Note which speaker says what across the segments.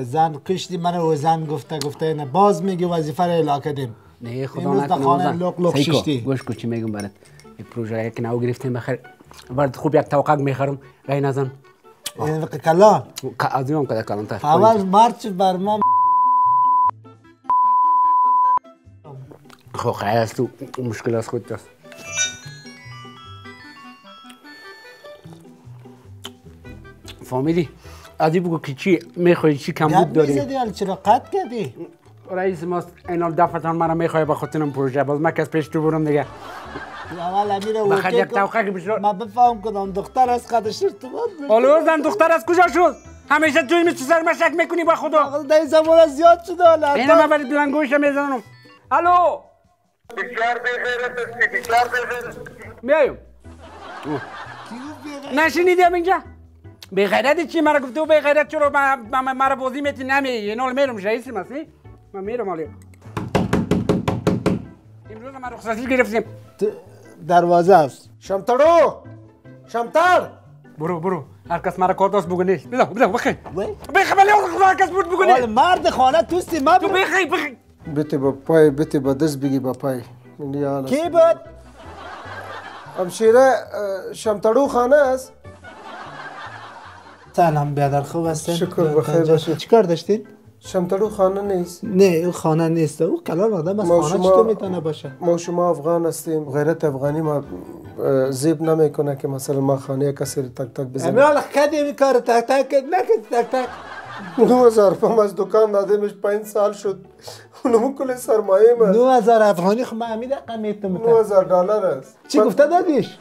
Speaker 1: زن قشتی من و زن گفته گفته نه باز میگه وظیفه رو الا کردیم.
Speaker 2: نه خدا نکنه
Speaker 1: خانه
Speaker 2: اوزان.
Speaker 1: لق لق ششتی.
Speaker 2: گوش کن چی میگم برات؟ این پروژه یک نو گرفتیم بخیر. برات خوب یک توقع می‌خرم. غیر نزن
Speaker 1: این کلان.
Speaker 2: از هم کده کلانتر
Speaker 1: اول مارچ بر ما
Speaker 2: خب خیلی است. تو مشکل از خود دست فامیلی ادی بگو که چی می‌خوای چی کم بود
Speaker 1: گپ
Speaker 2: داری؟
Speaker 1: می‌زدی حالا چرا قد کردی؟
Speaker 2: رئیس ما اینا دفتران مرا می‌خوای به خاطر این پروژه باز من کس پیش تو برم دیگه.
Speaker 1: اول امیر
Speaker 2: بخیر
Speaker 1: اوکی
Speaker 2: یک توقع که بشرا
Speaker 1: من بفهم کدام دختر از خودش ارتباط داشت.
Speaker 2: حالا زن دختر از کجا شد؟ همیشه توی مثل سر مشک می‌کنی با خدا.
Speaker 1: در این زمان زیاد شده حالا.
Speaker 2: اینا من برای بلنگوش می‌زنم الو!
Speaker 3: بسیار بغیرت هستی بسیار بغیرت
Speaker 2: میایم نشنیدیم اینجا؟ به غیرت چی؟ مرا گفته و به غیرت چرا ما- ما- مرا بازی میتی نمی این حال میرم رئیس مسی من میرم حالی. امروز ما رخصتی گرفتیم.
Speaker 1: دروازه است.
Speaker 4: شمترو شمتر!
Speaker 2: برو برو. هر کس مرا کار داشت بگو نیست بذار بذار بخی.
Speaker 1: وای.
Speaker 2: بخی بلی هر کس بود نیست
Speaker 1: مرد خانه توستی ما
Speaker 2: تو بخی بخی.
Speaker 4: بتی با پای بتی با دست بگی با پای. است.
Speaker 1: کی بود؟
Speaker 4: همشیره اه، شمترو خانه است.
Speaker 1: سلام بیادر خوب هستین
Speaker 4: شکر بخیر باشید.
Speaker 1: چیکار داشتین
Speaker 4: شمترو خانه نیست.
Speaker 1: نه او خانه نیست. او کلان آدم از
Speaker 4: ما
Speaker 1: خانه
Speaker 4: شما-
Speaker 1: چطور می‌تونه باشه؟
Speaker 4: ما شما افغان هستیم. غیرت افغانی ما زیب نمی‌کنه که مثلا ما خانه کسی رو تک تک
Speaker 1: امی
Speaker 4: بزنیم
Speaker 1: کدی می کار تک تک نکد تک تک.
Speaker 4: نو هزار پم از دکان دادیمش پنج سال شد. اونمو کل سرمایه ما
Speaker 1: نو هزار افغانی خب من همین دقیقه می‌تونم
Speaker 4: نو هزار دلار است.
Speaker 1: چی
Speaker 4: من-
Speaker 1: گفته دادیش؟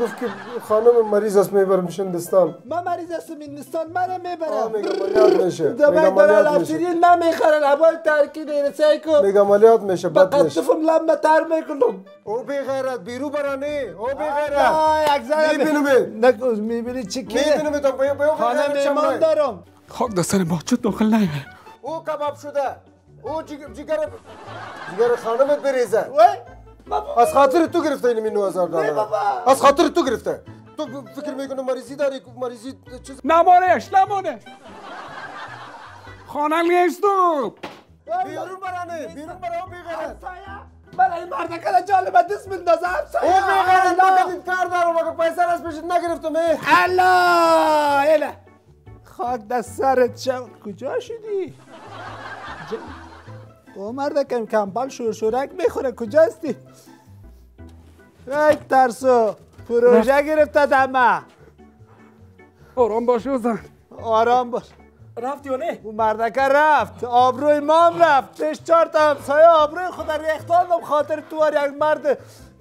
Speaker 4: گفت که خانم مریض است می‌برم شندستان
Speaker 1: من مریض هستم هندوستان منو
Speaker 4: آه،
Speaker 1: می‌برم
Speaker 4: عملیات میشه.
Speaker 1: من دارم
Speaker 4: عملیات میشه.
Speaker 1: لفظی نمی‌خرن اول ترکی دیره سعی کن.
Speaker 4: میگه عملیات میشه بد
Speaker 1: فقط
Speaker 4: میشه.
Speaker 1: تفم لمه تر می‌کنم.
Speaker 4: او بی غیرت بیرو برانی. او بی غیرت.
Speaker 1: زن
Speaker 4: می‌بینم
Speaker 1: نکوز می‌بینی چی که
Speaker 4: می‌بینم تو بیا بیا
Speaker 1: خانه میمان دارم.
Speaker 2: خاک دستان با چه داخل نیه.
Speaker 4: او کباب شده. او جگر جگر جگر خانمت بریزه.
Speaker 1: وای. بابا.
Speaker 4: از خاطر تو گرفته این 9000
Speaker 1: نه
Speaker 4: دلار.
Speaker 1: بابا.
Speaker 4: از خاطر تو گرفته. تو فکر می‌کنه مریضی داری؟ مریضی چیز
Speaker 2: نمانش نمانش خانه نیست تو
Speaker 4: بیرون برانه بیرون برا او بی غیرت
Speaker 1: من این مرد کلا جالب دست بندازم
Speaker 4: او بی غیرت نکردید کار دارم مگه پیسه از پیشت نگرفتم ای.
Speaker 1: الله. اله خاک دست سرت شم کجا شدی؟ ج- او مرد کم کمپل شور شورک می‌خوره. کجا هستی ای ترسو پروژه گرفته دمه.
Speaker 2: آرام باش اوزن
Speaker 1: آرام باش.
Speaker 2: رفتی یا نه؟
Speaker 1: اون مردکه رفت. آبروی مام رفت. پیش چهار تا همسایه آبروی خود ریختاندم خاطر تو هر یک مرد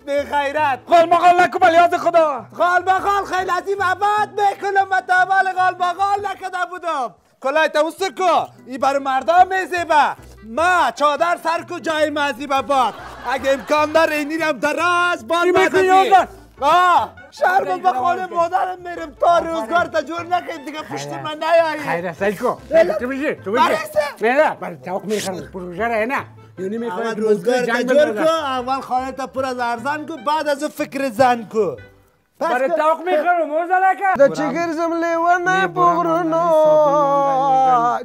Speaker 1: به غیرت.
Speaker 2: قال مقال نکو بلیاد خدا.
Speaker 1: غال بغال خیلی عظیم. عباد می‌کنم و تاول غال بغال نکده بودم. کلای تو سکو. ای بر مردم میزیبه ما چادر سر کو جای مزیبه باد. اگه امکان داره اینی هم دراز این.
Speaker 2: آقا؟
Speaker 1: آه شرم به خانه. مادرم میرم. تا روزگار تا جور نکنیم دیگه پشت من نیایی.
Speaker 2: خیره سیکو تو بشی تو
Speaker 1: برای
Speaker 2: بشی
Speaker 1: سه.
Speaker 2: نه. برای توق می‌خرم. پروژه را نه. یونی می‌خواد
Speaker 1: اول روزگار تا جور. کو. اول خانه تا پر از ارزان کو. بعد از فکر زن کو. پس
Speaker 2: برای
Speaker 1: که-
Speaker 2: توق می‌خرم اوزن
Speaker 4: د چیګر زم لیوانه پغرونو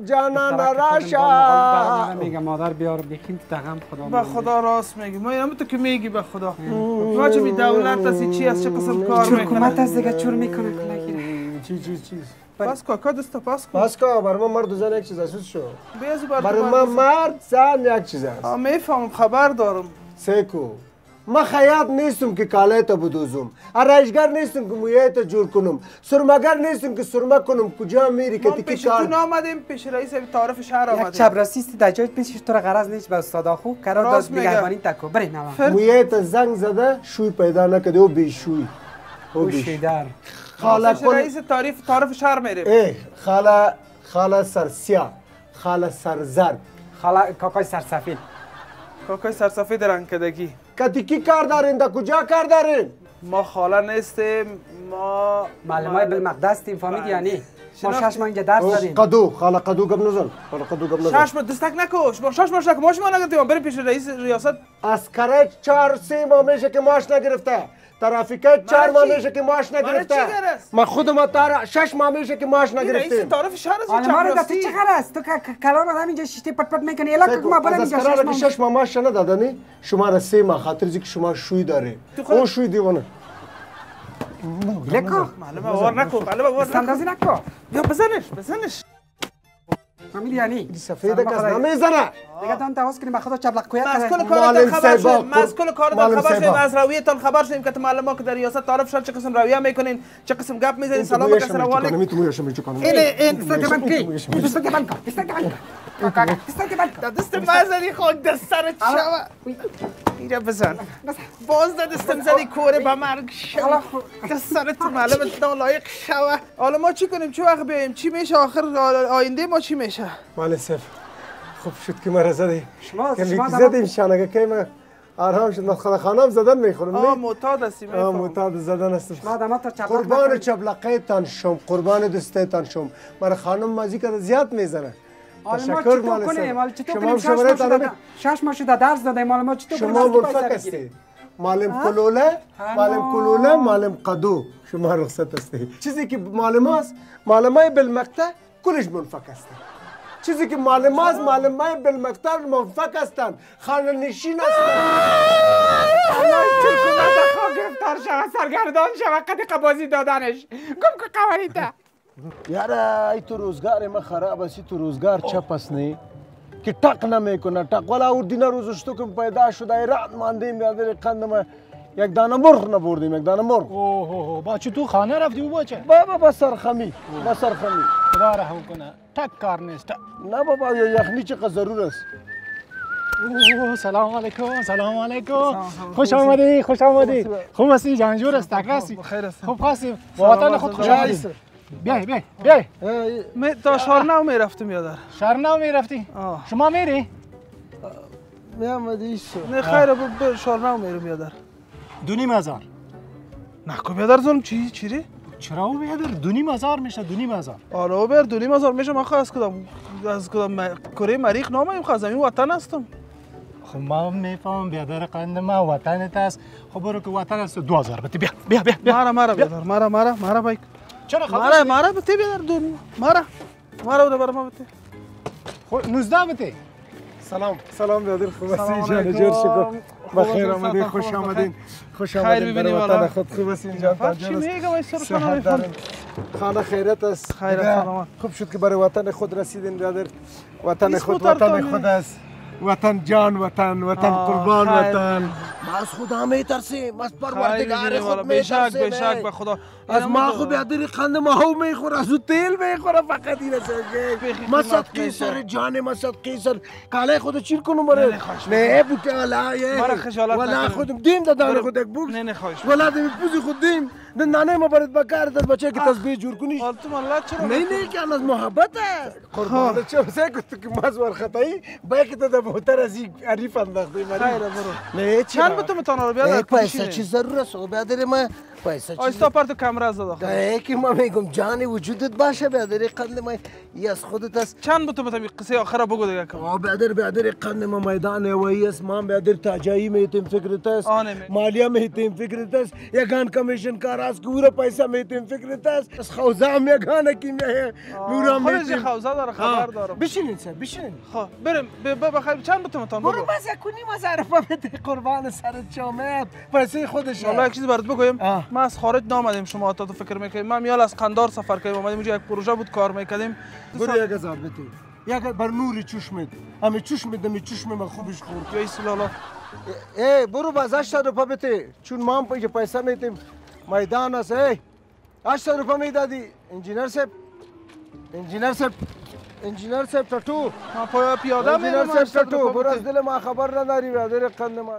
Speaker 4: جانان راشه
Speaker 2: میگه مادر بیار بکین تغم خدا
Speaker 5: به خدا راست میگی. ما هم تو که میگی به خدا. ما چه می دولت هستی چی از چه قسم کار
Speaker 2: حکومت
Speaker 5: می‌کنه
Speaker 2: از دیگه چور می‌کنه کلاکی چی چی چی؟
Speaker 5: پس کاکا دست پاس کن
Speaker 4: پس که بر مرد و زن یک چیز است شو.
Speaker 5: بر
Speaker 4: من مرد زن یک چیز است.
Speaker 5: می‌فهمم خبر دارم.
Speaker 4: سیکو. ما خیاط نیستم که کالای تا بدوزم. ارایشگر نیستم که مویه تا جور کنم. سرمگر نیستم که سرمه کنم. کجا میری که
Speaker 5: ما
Speaker 4: تیکی
Speaker 5: پیشتون
Speaker 4: کار؟
Speaker 5: آمدیم. پیش رئیس تعارف شهر
Speaker 2: یک
Speaker 5: آمدیم.
Speaker 2: چبراسیست در جای پیشش تو را غرض نیست به استاد آخو. قرار داد. نگهبانی تکو. بری
Speaker 5: فر-
Speaker 4: مویه تا زنگ زده شوی پیدا نکده. او بیشوی. او بیش
Speaker 2: شیدر
Speaker 4: خاله
Speaker 5: پیش
Speaker 4: کن
Speaker 5: رئیس تعریف تعارف شهر میریم.
Speaker 4: ای خاله خاله سرسیا. خاله سرزرد.
Speaker 2: خالا کاکای سرسفید.
Speaker 5: کاکای سرسفید رنگ کدگی.
Speaker 4: کتیکی کار دارین؟ دا کجا کار دارین؟
Speaker 5: ما خاله نیستیم ما
Speaker 2: معلم های بالمقدس تیم فهمید
Speaker 5: بله.
Speaker 2: یعنی.
Speaker 6: ما شش ماه اینجا درس داریم
Speaker 4: قدو خاله قدو گم نزن خاله قدو گم نزن.
Speaker 5: شش ما دستک نکش با شش ماش نکن ماش ما نگرفتیم بری پیش رئیس ریاست.
Speaker 4: اسکره چهار سه ماه میشه که ماش نگرفته. ترافیکه چهار ماه؟ میشه که ماش نگرفته
Speaker 5: چی گرفت؟
Speaker 4: ما خودم تارا شش ماه میشه که ماش
Speaker 5: این رئیس
Speaker 4: نگرفتیم.
Speaker 5: تعارف شهر
Speaker 6: ما رو دست چه است تو کلام آدم اینجا شیشته پت پت می‌کنی. الا که ما برم
Speaker 4: از
Speaker 6: اینجا شش ماه
Speaker 4: شش ماه ماش ندادنی شما را سه ماه خاطر که شما شوی
Speaker 5: خود-
Speaker 4: اون شوی دیوانه.
Speaker 6: لکو
Speaker 5: معلم آوار نکن معلم آوار نکن.
Speaker 6: سندازی نکو
Speaker 5: یا بزنش. بزنش
Speaker 6: فهمیدی یعنی
Speaker 4: سفید کس نمی‌زنه
Speaker 6: دیگه تان تواس کنیم به خدا چبلق
Speaker 5: کل
Speaker 6: کنیم.
Speaker 5: کارتان خبر شدیم ما از کل کارتان خبر شدیم. از رویتان خبر شدیم که معلم ها که در ریاست تعارف شد. چه قسم رویه می‌کنین؟ چه قسم گپ می‌زنین؟ سلام
Speaker 4: سلام
Speaker 5: کس روال
Speaker 4: کنم تو مویش میچو کنم
Speaker 5: این این
Speaker 6: دستت بند کی؟ دستت بند کن کاکا. دستت بند کن
Speaker 5: دست خود دست سر شوا اینجا بزن. باز دستم زدی کوره به مرگ شوا دست سر تو معلم نالایق شوا حالا ما چی کنیم؟ چه وقت بیایم؟ چی میشه آخر؟ آینده ما چی میشه؟
Speaker 4: مال سف خوب شد که مرا زدی.
Speaker 6: شما- شما دما-
Speaker 4: زدیم شانگه که ما آرام شد. من خدا خانم زدن می‌خورم
Speaker 5: آه
Speaker 4: نه؟
Speaker 5: معتاد هستی
Speaker 4: آه معتاد زدن است
Speaker 6: ما آدم تا
Speaker 4: قربان
Speaker 6: نکنیم.
Speaker 4: چبلقیتان شم قربان دستتان شم. مرا خانم مازی که زیاد می‌زنه. تشکر مال
Speaker 6: کنیم حالا
Speaker 4: سف
Speaker 6: چطور
Speaker 4: شما
Speaker 6: کنیم شش شش شده درس دادیم حالا ما چطور
Speaker 4: شما
Speaker 6: پیسه
Speaker 4: هستی؟ معلم کلوله معلم کلوله معلم قدو. شما رخصت هستی. چیزی که معلم است معلم های بالمقطع کلش منفق هستی. چیزی که معلم است معلم های بالمقطع منفق هستند خانه نشین هستند
Speaker 6: گرفتار شود سرگردان شود قد قبازی دادنش. گم که قوانیده
Speaker 4: یاره ای تو روزگار ما خراب است تو روزگار چپ نه که ټق نمی‌کنه ټق ولا اور دینا روزش تو که پیدا شده ایران ماندیم بیادر قندم یک دانه مرغ نبردیم یک دانه مرغ.
Speaker 1: اوه با چه تو خانه رفتی او
Speaker 4: بابا با سرخمی با سرخمی.
Speaker 1: خدا رحم کنه. تک کار نیست.
Speaker 4: نه بابا یا یخنی چقدر ضرور است.
Speaker 1: سلام علیکم سلام علیکم. خوش آمدی خوش آمدی. خوب هستی؟ جانجور است تک هستی. خوب هستی؟ با وطن خود خوش آمدی. بیای بیای بیای.
Speaker 5: می تا شارنو می‌رفتم یادر
Speaker 1: شهر نو می‌رفتی؟
Speaker 5: آه.
Speaker 1: شما میری؟
Speaker 4: میامدی
Speaker 5: نه خیر به شارنو میرم یادر
Speaker 1: دونی مزار
Speaker 5: نکن یادر ظلم چی چی ری؟
Speaker 1: چرا او بیادر دونی مزار میشه دونی مزار.
Speaker 5: آره بر دونی مزار میشم آخه از کدام از کدام کره مریخ نامیم خواهد زمین وطن هستم.
Speaker 1: خب ما می‌فهمم بیادر قند ما وطنت است خب برو که وطن است دو هزار بتی بیا بیا بیا. بیا.
Speaker 5: مارا مارا بیادر مارا مارا مارا بایک.
Speaker 1: چرا
Speaker 5: مارا
Speaker 1: خدا
Speaker 5: مارا بتی بیادر دونی. مارا مارا بوده برا ما بتی
Speaker 1: خب 19 بتی
Speaker 4: سلام. سلام بیادر خوب هستی؟ جان. جور شکر. بخیر آمدین
Speaker 5: سلام،
Speaker 4: خوش آمدین خوش آمدین
Speaker 5: والا.
Speaker 4: وطن خود خوب جان
Speaker 5: فرق چی میگم این سر
Speaker 4: دارین. خانه خیرت است
Speaker 5: خیر
Speaker 4: دیگه
Speaker 5: سلامت.
Speaker 4: خوب شد که برای وطن خود رسیدین برادر وطن خود وطن. خود است وطن جان وطن وطن قربان. وطن. ما از خدا میترسیم از پروردگار خود میترسیم
Speaker 5: بشک به خدا.
Speaker 4: از ما
Speaker 5: تو-
Speaker 4: خود بیادر قند ما هو می‌خوره از تیل می‌خوره فقط این
Speaker 5: بخی
Speaker 4: ما صدقی
Speaker 5: میشه.
Speaker 4: سر جان ما صدقی سر کاله خود چیر کنم بره
Speaker 5: نه،
Speaker 4: بوته یه.
Speaker 5: مرا خجالت نکنیم.
Speaker 4: خودم دیم دادن
Speaker 5: برو.
Speaker 4: خود یک بوکس
Speaker 5: نه نه خواهش
Speaker 4: والا دیم پوزی خود دیم. نه نانه برات بکار داد بچه که تسبیح جور کنی.
Speaker 5: تو مالا چرا
Speaker 4: نه نه که از محبت است. قربان. چه بسه که تو که مزور خطایی باید که در بهتر از این عریف انداختی
Speaker 5: خیر برو.
Speaker 4: نه
Speaker 5: چند به تو متانا رو بیادر
Speaker 4: پیسه چی ضرور است بیادر ما پیسه چی
Speaker 5: آیستا پر تو کمره از داخل
Speaker 4: ده که ما میگم جان وجودت باشه بیادر قند ما ای از خودت است
Speaker 5: چند به تو بتم قصه آخر بگو دیگه کم
Speaker 4: آه بیادر بیادر قند ما میدان هوایی است ما بیادر تاجایی میتیم فکرت است مالیه میتیم فکرت است یگان کمیشن کار است که او را پیسه میتیم فکرت است از خوزام یگانه کی میه
Speaker 5: خودش
Speaker 4: میتیم
Speaker 5: خوزه داره خبر دارم
Speaker 4: بشینین سر بشینین
Speaker 5: خب بریم بخیر چند به تو متان
Speaker 4: برو
Speaker 5: بگو
Speaker 4: مزه کنی مزه عرفه بده قربان سرت شامت پیسه خودش
Speaker 5: والا یک چیزی برات بگویم. ما از خارج نامدیم شما تا تو فکر می‌کنیم ما میال از قندار سفر کردیم اومدیم اینجا یک پروژه بود کار می‌کردیم.
Speaker 4: برو یک هزار بده یک بر نور چشمت همه چشمت دمی چشم من خوبش خورد.
Speaker 5: یا سلالا
Speaker 4: ای برو باز 8 روپه بده. چون ما هم پیش پیسه میتیم میدان است. ای 8 روپه می‌دادی. انجینر صاحب. انجینر صاحب. انجینر صاحب تاتو
Speaker 5: ما پیاده
Speaker 4: انجینر
Speaker 5: میرم
Speaker 4: صاحب تاتو برو از دل ما خبر نداری برادر قند ما.